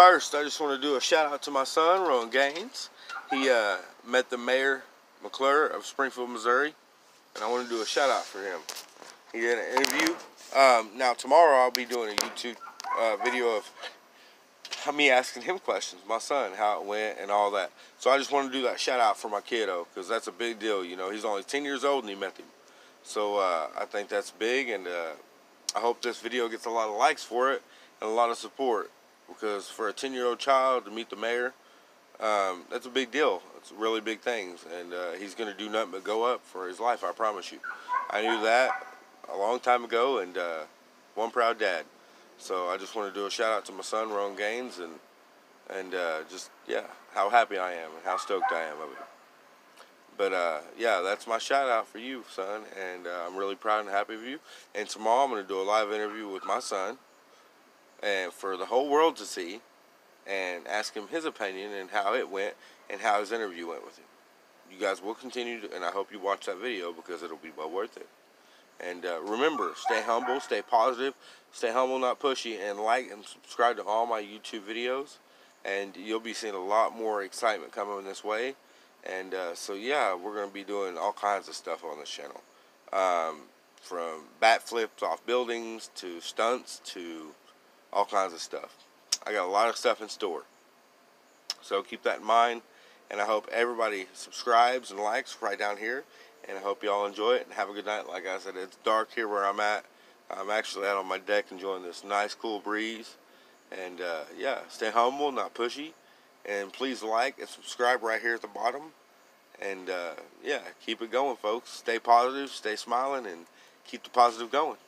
First, I just want to do a shout out to my son, Rowan Gaines. He uh, met the mayor, McClure, of Springfield, Missouri, and I want to do a shout out for him. He did an interview. Um, now, tomorrow I'll be doing a YouTube uh, video of me asking him questions, my son, how it went and all that. So I just want to do that shout out for my kiddo because that's a big deal. You know, he's only 10 years old and he met him. So uh, I think that's big and uh, I hope this video gets a lot of likes for it and a lot of support because for a 10 year old child to meet the mayor, um, that's a big deal. It's really big things, and uh, he's going to do nothing but go up for his life. I promise you. I knew that a long time ago, and uh, one proud dad. So I just want to do a shout out to my son, Ron Gaines, and and uh, just yeah, how happy I am and how stoked I am of it. But uh, yeah, that's my shout out for you, son, and uh, I'm really proud and happy of you. And tomorrow I'm going to do a live interview with my son and for the whole world to see and ask him his opinion and how it went and how his interview went with him. You guys will continue, to, and I hope you watch that video because it'll be well worth it. And uh, remember, stay humble, stay positive, stay humble, not pushy, and like and subscribe to all my YouTube videos. And you'll be seeing a lot more excitement coming this way. And uh, so, yeah, we're going to be doing all kinds of stuff on this channel. Um, from bat flips off buildings to stunts to all kinds of stuff. I got a lot of stuff in store. So keep that in mind. And I hope everybody subscribes and likes right down here. And I hope y'all enjoy it and have a good night. Like I said, it's dark here where I'm at. I'm actually out on my deck enjoying this nice cool breeze. And uh, yeah, stay humble, not pushy. And please like and subscribe right here at the bottom. And uh, yeah, keep it going, folks. Stay positive, stay smiling, and keep the positive going.